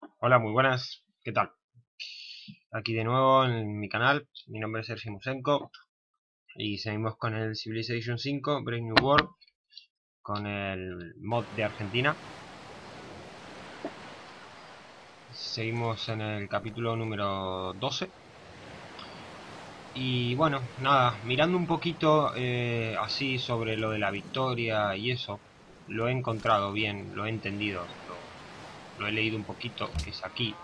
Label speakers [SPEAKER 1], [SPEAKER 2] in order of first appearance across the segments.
[SPEAKER 1] Hola, muy buenas, ¿qué tal? Aquí de nuevo en mi canal, mi nombre es Sergio Musenko y seguimos con el Civilization 5 Brave New World con el mod de Argentina. Seguimos en el capítulo número 12 y bueno, nada, mirando un poquito eh, así sobre lo de la victoria y eso, lo he encontrado bien, lo he entendido, lo, he leído un poquito, que es aquí,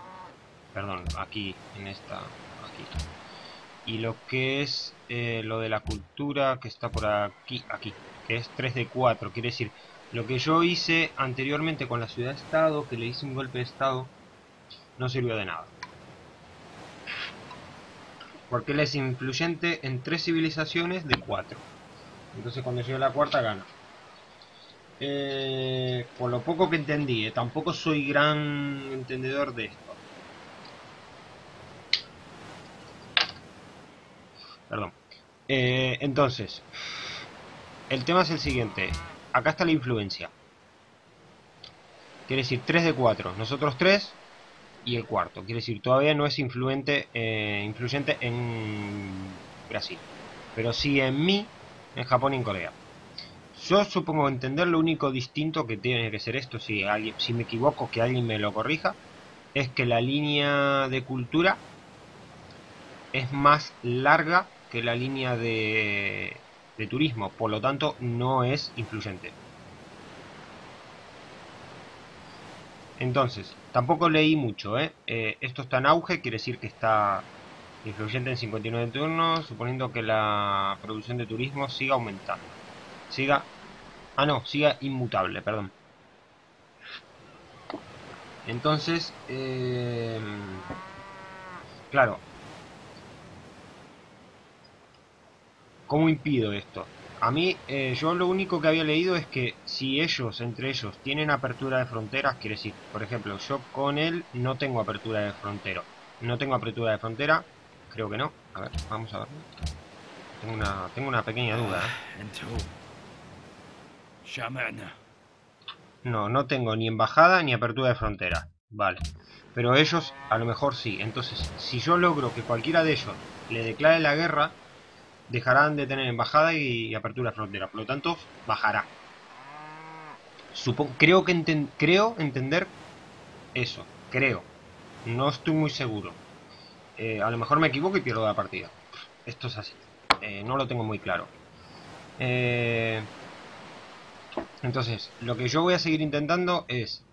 [SPEAKER 1] perdón, aquí, en esta, aquí. Y lo que es eh, lo de la cultura, que está por aquí, aquí, que es 3 de 4, quiere decir, lo que yo hice anteriormente con la ciudad-estado, que le hice un golpe de estado, no sirvió de nada porque él es influyente en tres civilizaciones de cuatro. Entonces cuando llegue la cuarta gana. Eh, por lo poco que entendí, eh, tampoco soy gran entendedor de esto. Perdón. Eh, entonces, el tema es el siguiente. Acá está la influencia. Quiere decir 3 de 4. Nosotros 3, y el cuarto. Quiere decir, todavía no es influente, influyente en Brasil. Pero sí en mí, en Japón y en Corea. Yo supongo entender lo único distinto que tiene que ser esto, si, alguien, si me equivoco, que alguien me lo corrija, es que la línea de cultura es más larga que la línea de, turismo, por lo tanto no es influyente. Entonces, tampoco leí mucho, ¿eh? ¿eh? Esto está en auge, quiere decir que está influyente en 59 turnos, suponiendo que la producción de turismo siga aumentando. Siga... Ah, no, siga inmutable, perdón. Entonces, eh, claro. ¿Cómo impido esto? A mí, eh, yo lo único que había leído es que si ellos, entre ellos, tienen apertura de fronteras, quiere decir, por ejemplo, yo con él no tengo apertura de frontera. No tengo apertura de frontera, creo que no. A ver, vamos a ver. Tengo una, tengo una pequeña duda. ¿eh? No, no tengo ni embajada ni apertura de frontera. Vale. Pero ellos a lo mejor sí. Entonces, si yo logro que cualquiera de ellos le declare la guerra, dejarán de tener embajada y, apertura de frontera. Por lo tanto, bajará. creo, que creo entender eso. Creo. No estoy muy seguro. Eh, a lo mejor me equivoco y pierdo la partida. Esto es así. Eh, no lo tengo muy claro. Eh, entonces, lo que yo voy a seguir intentando es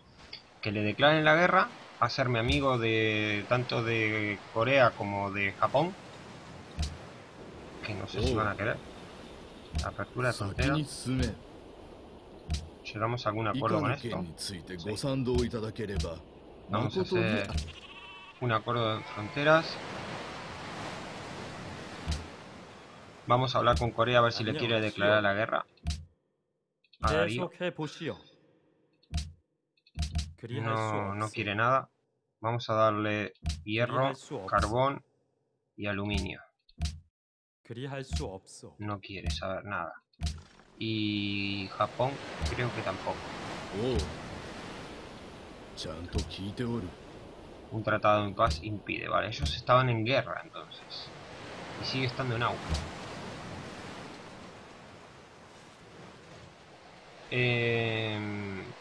[SPEAKER 1] que le declaren la guerra, hacerme amigo de tanto de Corea como de Japón que no sé si van a querer. Apertura de frontera. ¿Llegamos a algún acuerdo con esto? Vamos a hacer un acuerdo de fronteras. Vamos a hablar con Corea a ver si le quiere declarar la guerra. No, no quiere nada. Vamos a darle hierro, carbón y aluminio. No quiere saber nada. Y Japón creo que tampoco. Oh. Un tratado en paz impide. Vale, ellos estaban en guerra entonces. Y sigue estando en auge. Em,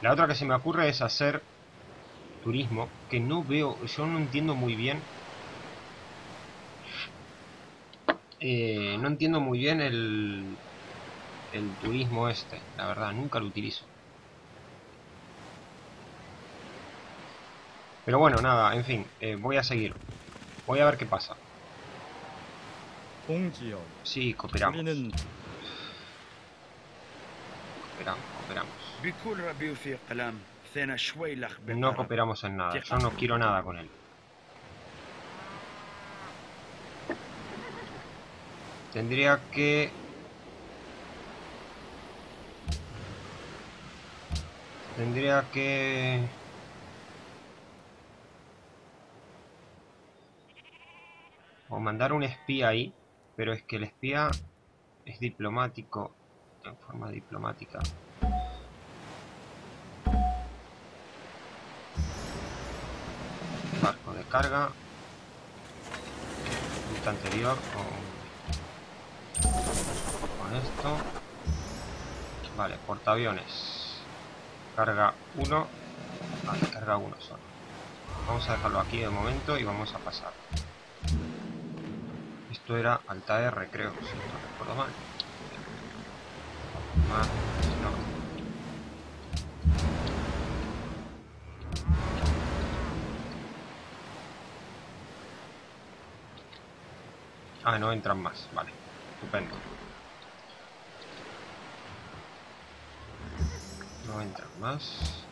[SPEAKER 1] la otra que se me ocurre es hacer turismo, que no veo, yo no entiendo muy bien Eh, no entiendo muy bien el, el turismo este, la verdad, nunca lo utilizo. Pero bueno, nada, en fin, eh, voy a seguir. Voy a ver qué pasa. Sí, cooperamos. Cooperamos, cooperamos. No cooperamos en nada, yo no quiero nada con él. Tendría que... Tendría que... O mandar un espía ahí, pero es que el espía es diplomático, en forma diplomática. carga. Ruta anterior con, esto. Vale, portaaviones. Carga 1. Vale, carga 1 solo. Vamos a dejarlo aquí de momento y vamos a pasar. Esto era alta R, creo, si no recuerdo mal. Ah, no entran más, vale. Estupendo. No entran más.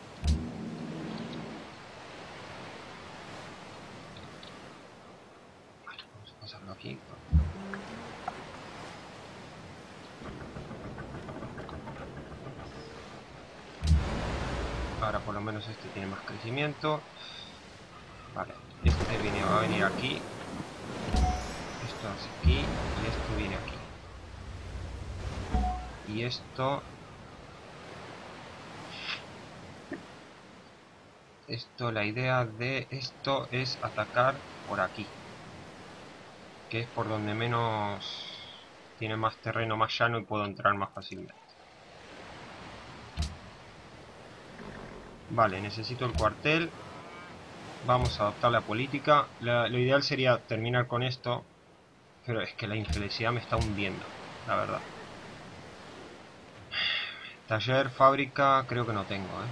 [SPEAKER 1] Vale, vamos a pasarlo aquí. Ahora por lo menos este tiene más crecimiento. Vale, este viene, va a venir aquí. Esto hacia aquí y esto viene aquí. Y esto... Esto, la idea de esto es atacar por aquí. Que es por donde menos... Tiene más terreno más llano y puedo entrar más fácilmente. Vale, necesito el cuartel. Vamos a adoptar la política. lo ideal sería terminar con esto. Pero es que la infelicidad me está hundiendo, la verdad. Taller, fábrica, creo que no tengo, ¿eh?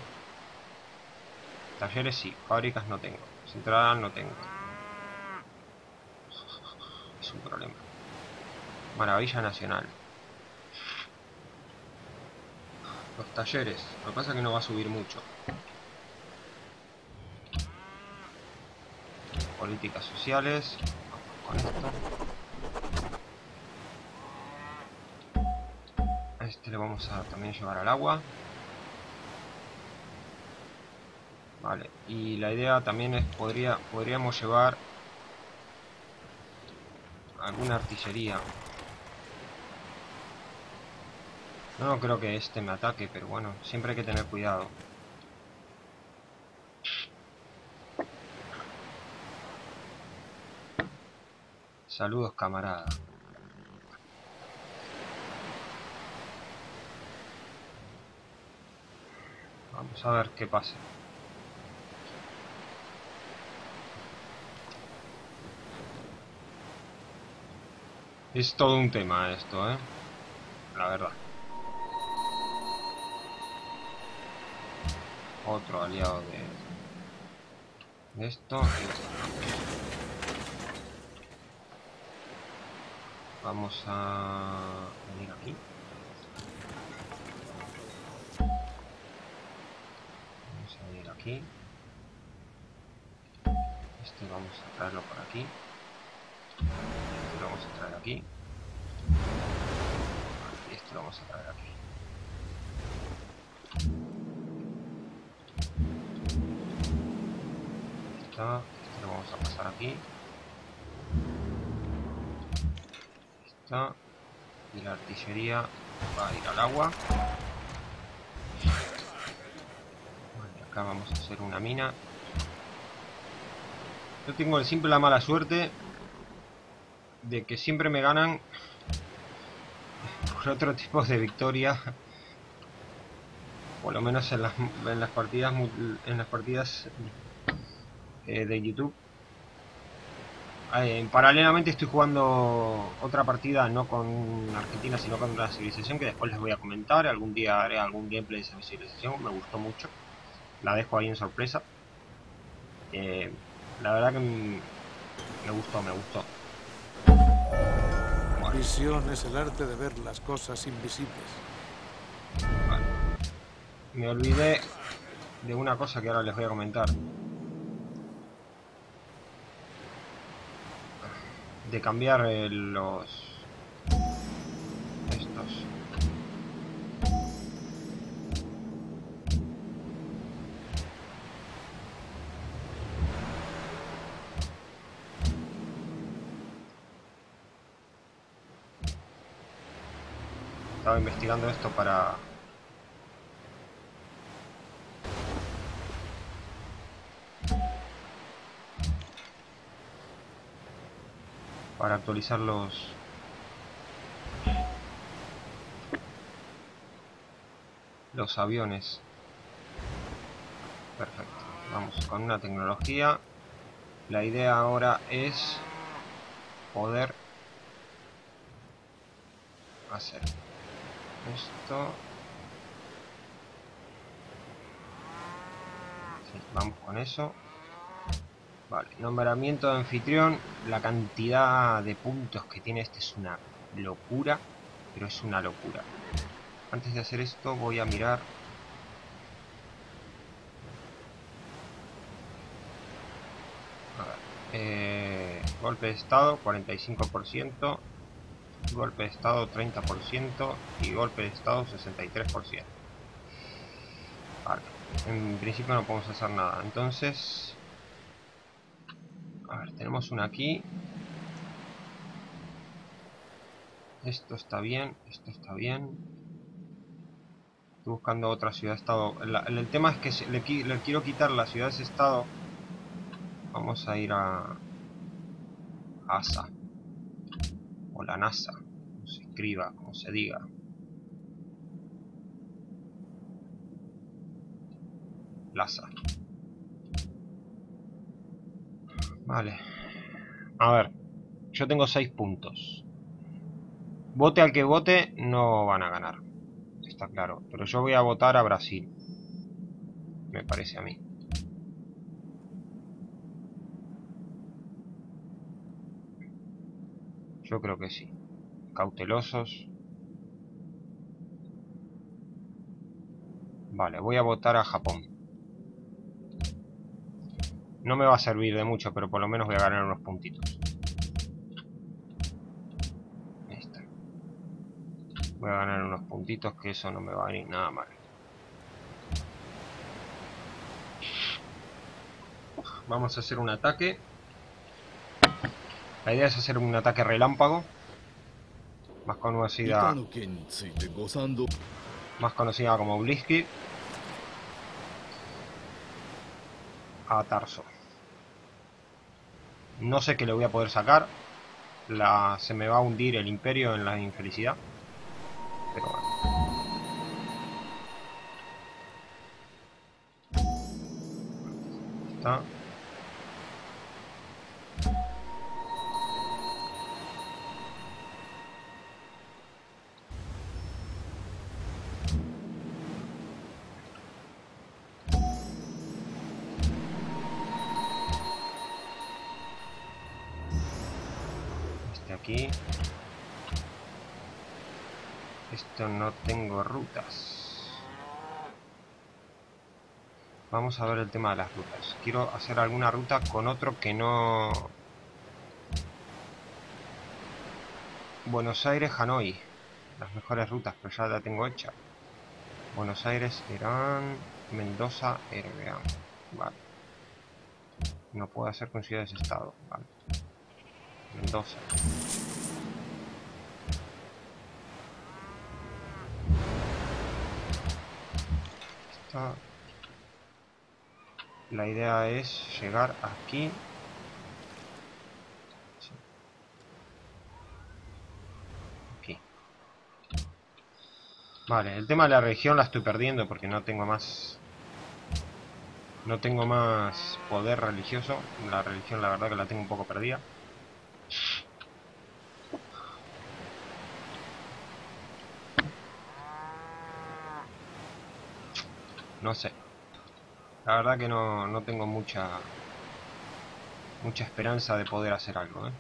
[SPEAKER 1] Talleres sí, fábricas no tengo. Central no tengo. Es un problema. Maravilla Nacional. Los talleres. Lo que pasa es que no va a subir mucho. Políticas sociales. con esto. A este le vamos a también llevar al agua. Vale, y la idea también es, podría, podríamos llevar alguna artillería. No creo que este me ataque, pero bueno, siempre hay que tener cuidado. Saludos, camarada. Vamos a ver qué pasa. Es todo un tema esto, ¿eh? La verdad. Otro aliado de, esto y esto. Vamos a venir aquí. Vamos a venir aquí. Este vamos a traerlo por aquí. Este lo vamos a traer aquí. Y este lo vamos a traer aquí. Está. Este lo vamos a pasar aquí. Y la artillería va a ir al agua. Acá vamos a hacer una mina. Yo tengo el simple la mala suerte de que siempre me ganan por otro tipo de victoria. Por lo menos en las, en las partidas en las partidas eh, de youtube eh, paralelamente estoy jugando otra partida, no con Argentina, sino con una civilización que después les voy a comentar. Algún día haré algún gameplay de esa civilización, me gustó mucho. La dejo ahí en sorpresa. Eh, la verdad que me gustó, me gustó.
[SPEAKER 2] Visión es el arte de ver las cosas invisibles.
[SPEAKER 1] Me olvidé de una cosa que ahora les voy a comentar. De cambiar los estos. Estaba investigando esto para actualizar los los aviones. Perfecto. Vamos con una tecnología. La idea ahora es poder hacer esto. Vamos con eso vale nombramiento de anfitrión la cantidad de puntos que tiene este es una locura pero es una locura antes de hacer esto voy a mirar Eh, golpe de estado 45%, golpe de estado 30% y golpe de estado 63%. Vale, en principio no podemos hacer nada. Entonces, a ver, tenemos una aquí. Esto está bien, esto está bien. Estoy buscando otra ciudad-estado. El, tema es que le, quiero quitar la ciudad-estado Vamos a ir a ASA o la NASA, como se escriba, como se diga. LASA. Vale. A ver. Yo tengo 6 puntos. Vote al que vote, no van a ganar. Está claro. Pero yo voy a votar a Brasil. Me parece a mí. Yo creo que sí. Cautelosos. Vale, voy a votar a Japón. No me va a servir de mucho, pero por lo menos voy a ganar unos puntitos. Ahí. Voy a ganar unos puntitos que eso no me va a venir nada mal. Vamos a hacer un ataque. La idea es hacer un ataque relámpago. Más conocida. Más conocida como Blitzkrieg. A Tarso. No sé qué le voy a poder sacar. La, se me va a hundir el imperio en la infelicidad. Pero bueno. Está. Aquí. Esto no tengo rutas. Vamos a ver el tema de las rutas. Quiero hacer alguna ruta con otro que no... Buenos Aires, Hanoi. Las mejores rutas, pero ya la tengo hecha. Buenos Aires, Irán, Mendoza, Erbeán. Vale. No puedo hacer con ciudades-estado. Vale. Mendoza. La idea es llegar aquí. Vale, el tema de la religión la estoy perdiendo porque no tengo más... No tengo más poder religioso. La religión la verdad que la tengo un poco perdida. No sé. La verdad que no, no tengo mucha mucha esperanza de poder hacer algo, ¿eh?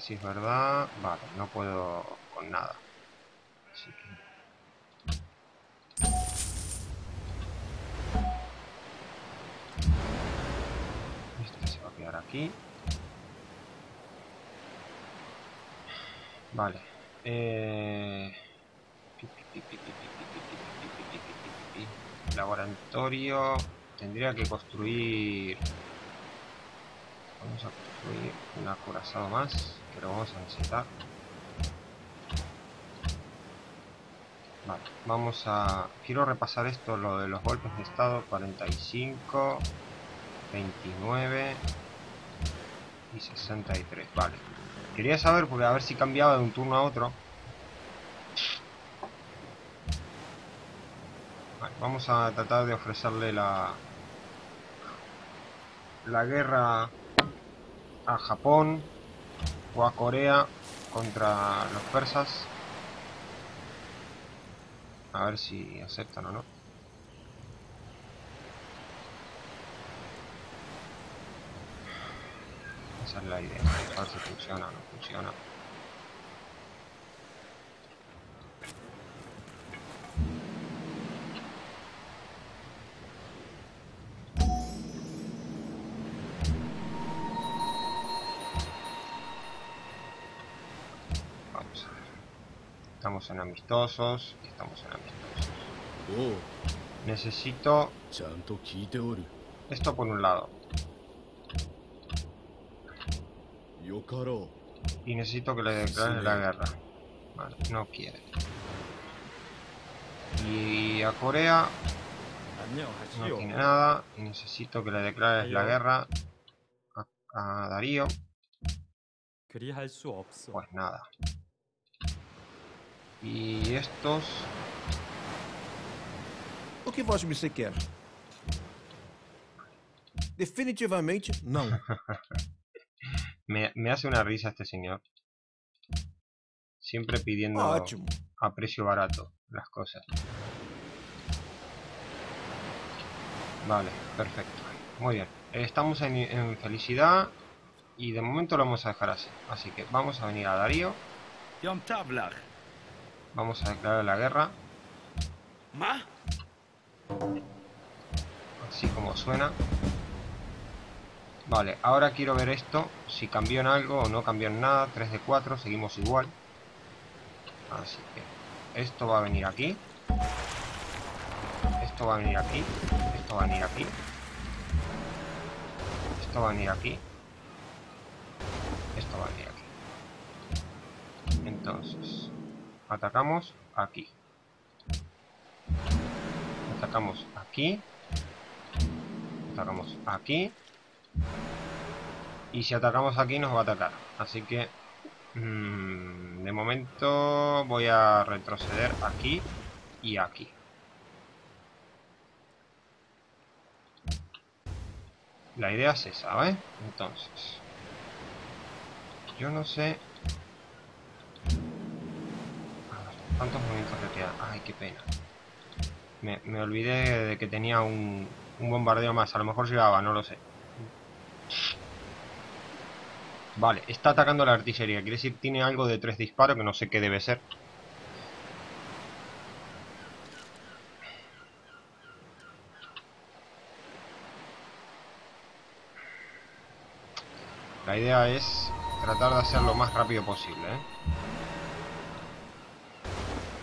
[SPEAKER 1] ver si es verdad. Vale, no puedo con nada. Así que... Este se va a quedar aquí. Vale. Eh... Laboratorio. Tendría que construir... Vamos a construir un acorazado más lo vamos a necesitar. Vale, vamos a... Quiero repasar esto, lo de los golpes de estado. 45, 29 y 63. Vale. Quería saber, porque a ver si cambiaba de un turno a otro. Vale, vamos a tratar de ofrecerle la... La guerra a Japón o a Corea contra los persas. A ver si aceptan o no. Esa es la idea. A ver si funciona o no funciona. Estamos en amistosos. Estamos en amistosos. Necesito... Esto por un lado. Y necesito que le declaren la guerra. No quiere. Y a Corea no tiene nada. Y necesito que le declares la guerra a Darío. Pues nada. Y estos...
[SPEAKER 3] O que Vossa Mercê quer? Definitivamente não.
[SPEAKER 1] Me, me hace una risa este señor. Siempre pidiendo
[SPEAKER 3] Ótimo.
[SPEAKER 1] a precio barato las cosas. Vale, perfecto. Muy bien. Estamos en, en felicidad y de momento lo vamos a dejar así. Así que vamos a venir a Darío. Vamos a declarar la guerra. Así como suena. Vale, ahora quiero ver esto. Si cambió en algo o no cambió en nada. 3 de 4, seguimos igual. Así que esto va a venir aquí. Esto va a venir aquí. Esto va a venir aquí. Esto va a venir aquí. Esto va a venir aquí. Entonces, atacamos aquí. Atacamos aquí. Atacamos aquí. Y si atacamos aquí nos va a atacar. Así que... mm, de momento voy a retroceder aquí y aquí. La idea es esa, ¿vale? Entonces... Yo no sé... ¿cuántos movimientos le quedan? Ay, qué pena. Me, olvidé de que tenía un, un bombardeo más. A lo mejor llegaba, no lo sé. Vale, está atacando la artillería. Quiere decir, tiene algo de tres disparos que no sé qué debe ser. La idea es tratar de hacerlo lo más rápido posible, ¿eh?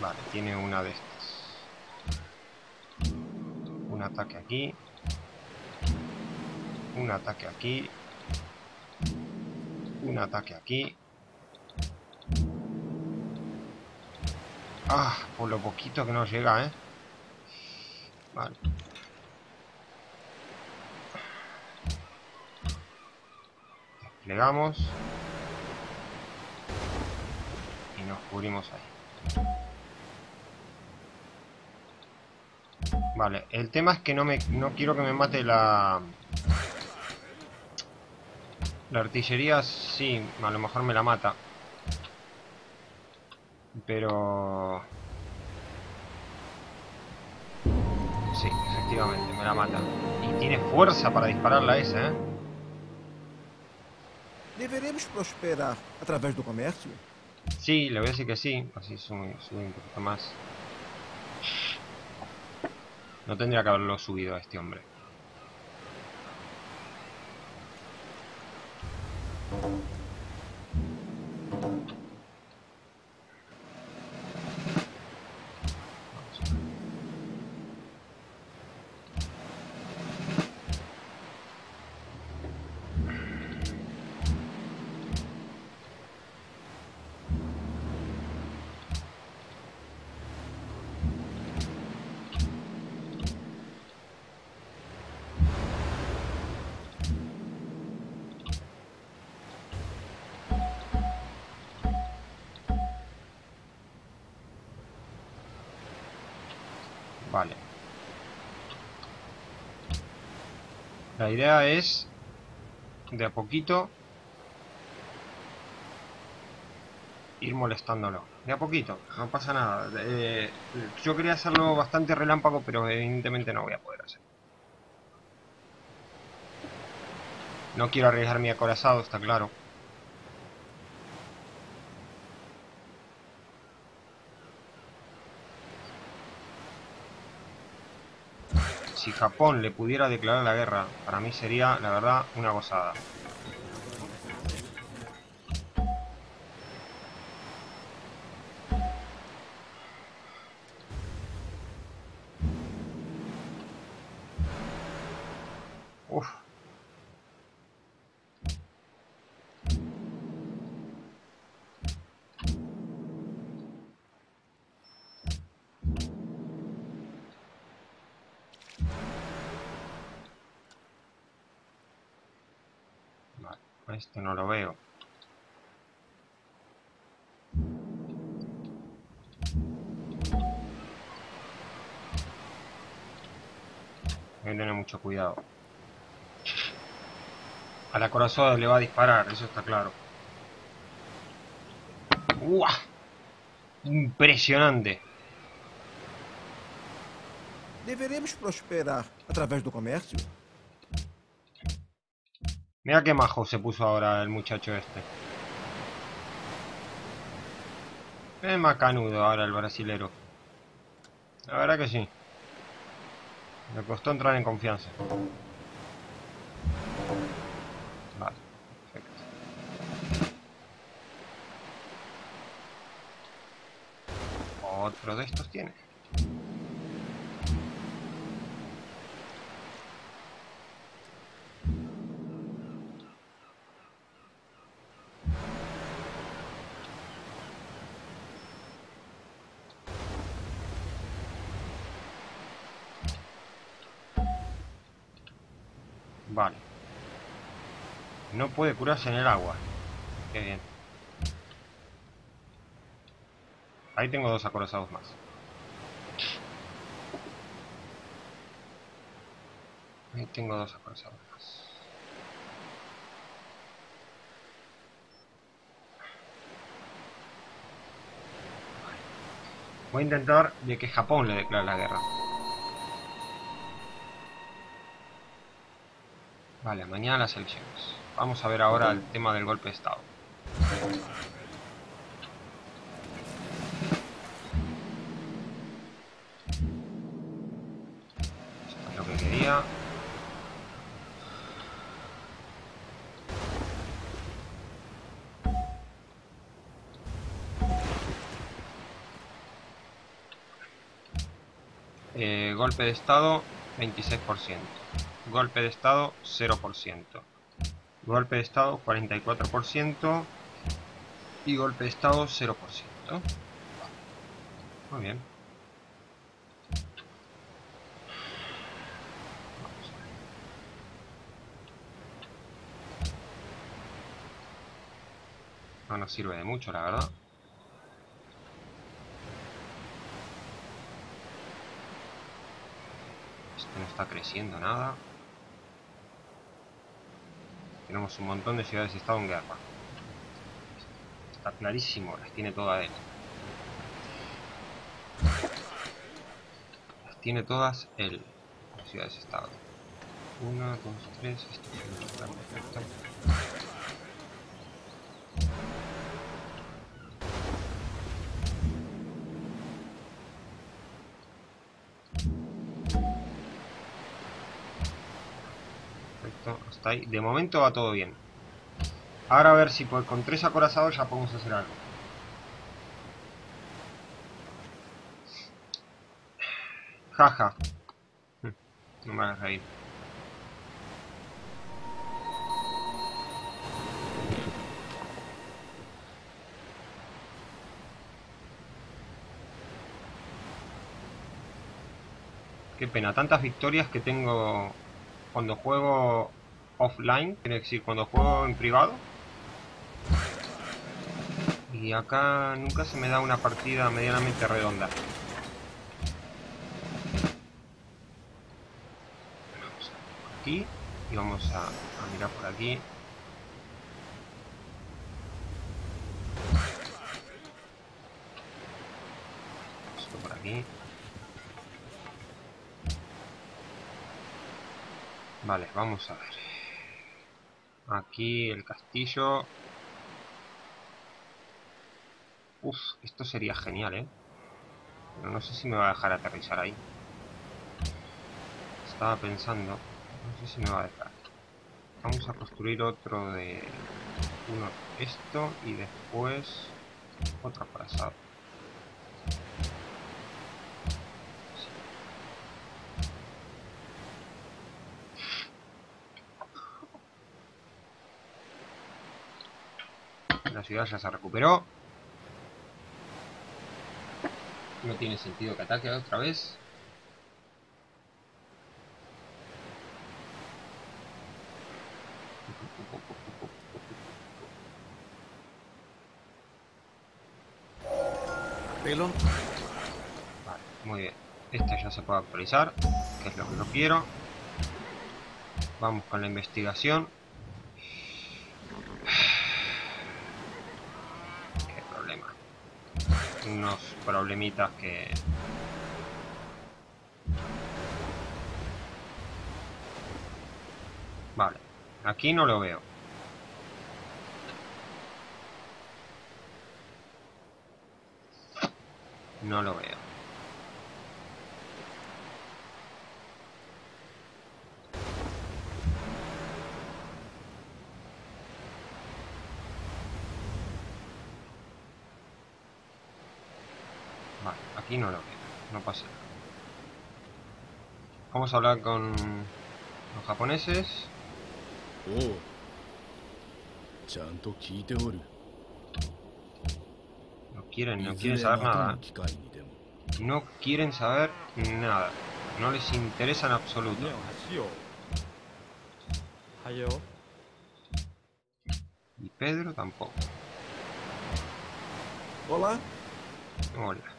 [SPEAKER 1] Vale, tiene una de estas. Un ataque aquí. Un ataque aquí. Un ataque aquí. Ah, por lo poquito que nos llega, ¿eh? Vale. Desplegamos. Y nos cubrimos ahí. Vale, el tema es que no me no quiero que me mate la la artillería sí, a lo mejor me la mata. Pero Sí, efectivamente, me la mata. Y tiene fuerza para dispararla esa, ¿eh?
[SPEAKER 3] Deveremos prosperar através do comércio?
[SPEAKER 1] Sí, le voy a decir que sí. Así sube, sube un poquito más. No tendría que haberlo subido a este hombre. Vale. La idea es de a poquito ir molestándolo. De a poquito, no pasa nada. Eh, yo quería hacerlo bastante relámpago, pero evidentemente no voy a poder hacer. No quiero arriesgar mi acorazado, está claro. si Japón le pudiera declarar la guerra, para mí sería, la verdad, una gozada. Este no lo veo. Hay que tener mucho cuidado. A la corazón le va a disparar, eso está claro. ¡Uah! Impresionante.
[SPEAKER 3] Deveremos prosperar através do comércio?
[SPEAKER 1] Mira qué majo se puso ahora el muchacho este. Es macanudo ahora el brasilero. La verdad que sí. Me costó entrar en confianza. Vale, perfecto. Otro de estos tiene. Vale. No puede curarse en el agua. Qué bien. Ahí tengo dos acorazados más. Ahí tengo dos acorazados más. Voy a intentar de que Japón le declare la guerra. Vale, mañana las elecciones. Vamos a ver ahora el tema del golpe de estado. Esto es lo que quería. Eh, golpe de estado 26%. Golpe de estado 0%. Golpe de estado 44%. Y golpe de estado 0%. Muy bien. No nos sirve de mucho, la verdad. Este no está creciendo nada. Tenemos un montón de ciudades y estado en guerra. Está clarísimo, las tiene todas él. Las tiene todas él, ciudades y estado. Una, dos, tres, esto. Hasta ahí. De momento va todo bien. Ahora a ver si por- con tres acorazados ya podemos hacer algo. Jaja. Hm, No me hagas reír. Qué pena, tantas victorias que tengo cuando juego offline, quiere decir cuando juego en privado. Y acá nunca se me da una partida medianamente redonda. Vamos aquí y vamos a, a mirar por aquí. Esto por aquí. Vale, vamos a ver. Aquí el castillo. Uf, esto sería genial, ¿eh? Pero no sé si me va a dejar aterrizar ahí. Estaba pensando. No sé si me va a dejar. Vamos a construir otro de... Uno esto y después... Otro acorazado. La ciudad ya se recuperó. No tiene sentido que ataque otra vez. Vale, muy bien. Este ya se puede actualizar, que es lo que no quiero. Vamos con la investigación. Qué problema. Unos problemitas que... Vale, aquí no lo veo. No lo veo. Vale, aquí no lo veo, no pasa nada. Vamos a hablar con los japoneses. No quieren, no quieren saber nada. No quieren saber nada. No les interesa en absoluto. Y Pedro tampoco.
[SPEAKER 3] Hola.
[SPEAKER 1] Hola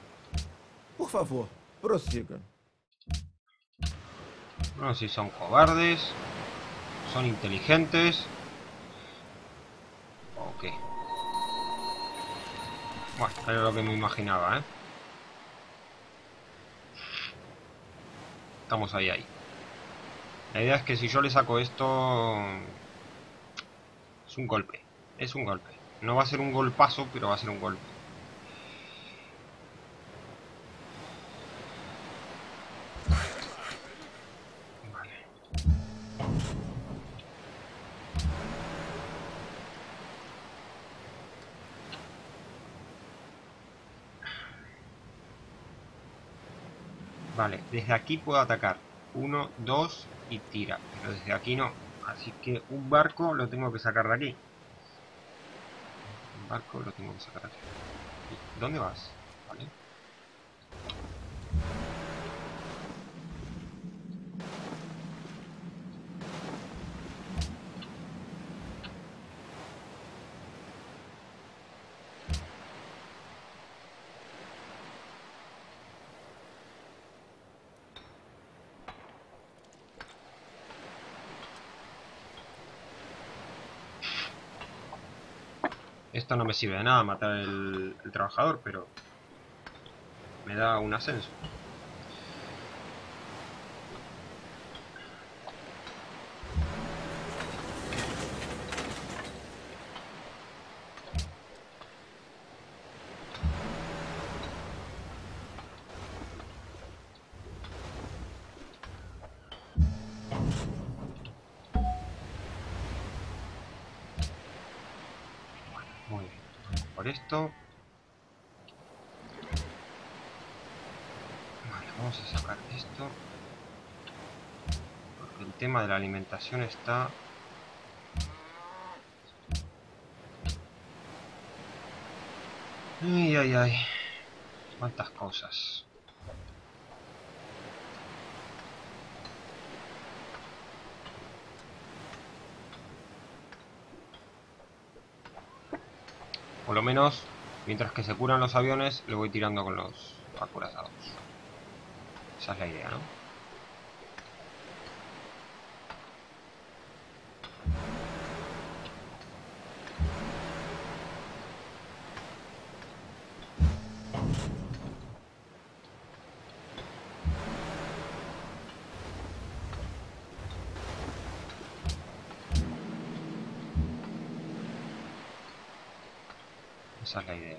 [SPEAKER 3] por favor, prossiga.
[SPEAKER 1] No sé si son cobardes, son inteligentes. ¿O qué? Bueno, era lo que me imaginaba, ¿eh? Estamos ahí, ahí. La idea es que si yo le saco esto... Es un golpe. Es un golpe. No va a ser un golpazo, pero va a ser un golpe. Desde aquí puedo atacar. Uno, dos y tira. Pero desde aquí no. Así que un barco lo tengo que sacar de aquí. Un barco lo tengo que sacar de aquí. ¿Dónde vas? Vale. Esto no me sirve de nada matar el, trabajador, pero me da un ascenso. De la alimentación está... Ay, ay, ay. Cuántas cosas. Por lo menos, mientras que se curan los aviones, le voy tirando con los acorazados. Esa es la idea, ¿no? Esa es la idea.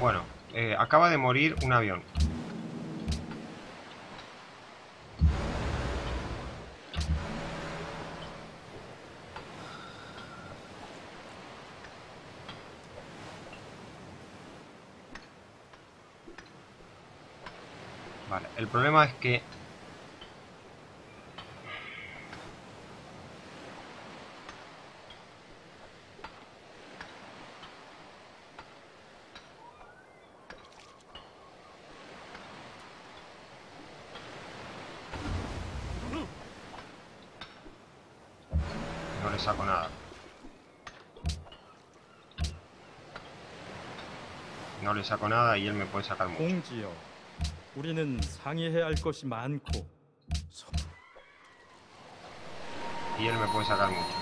[SPEAKER 1] Bueno, eh, acaba de morir un avión. Vale, el problema es que... No le saco nada. No le saco nada y él me puede sacar mucho.
[SPEAKER 4] 공지여, 우리는 상의해야 할 것이 많고 서-
[SPEAKER 1] Y él me puede sacar mucho.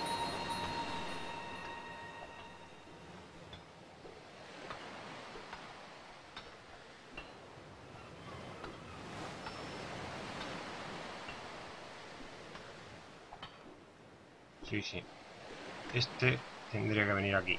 [SPEAKER 1] Sí, sí. Este tendría que venir aquí.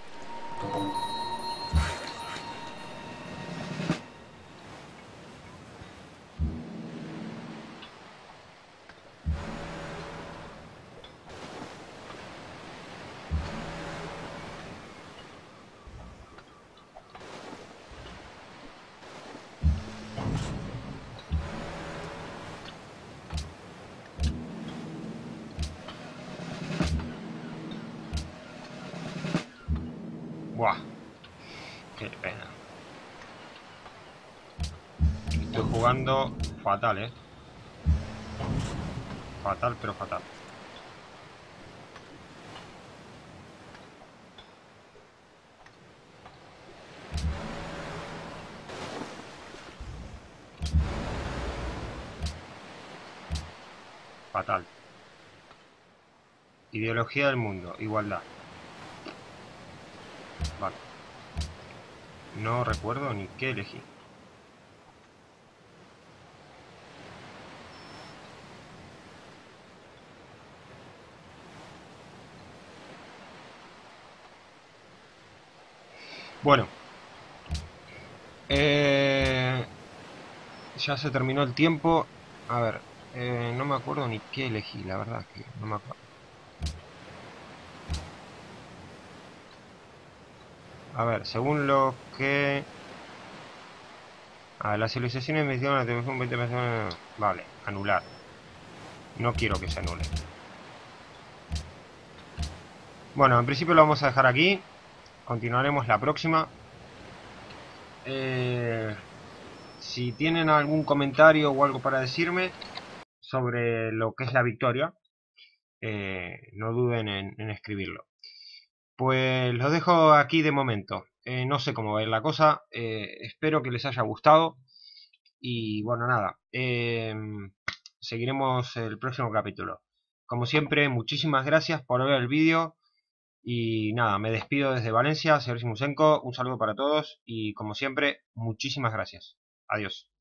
[SPEAKER 1] Estoy jugando fatal, eh. Fatal, pero fatal. Fatal. Ideología del mundo, igualdad. Vale. No recuerdo ni qué elegí. Bueno. Eh, ya se terminó el tiempo. A ver, eh, no me acuerdo ni qué elegí, la verdad que no me acuerdo. A ver, según lo que... A ver, las civilizaciones me hicieron la televisión 20 personas... Vale, anular. No quiero que se anule. Bueno, en principio lo vamos a dejar aquí. Continuaremos la próxima. Eh, si tienen algún comentario o algo para decirme sobre lo que es la victoria, eh, no duden en, en escribirlo. Pues lo dejo aquí de momento. Eh, no sé cómo va a ir la cosa. eh, espero que les haya gustado. Y bueno, nada. eh, seguiremos el próximo capítulo. Como siempre, muchísimas gracias por ver el vídeo. Y nada, me despido desde Valencia, Sergio Musenko. Un saludo para todos. Y como siempre, muchísimas gracias. Adiós.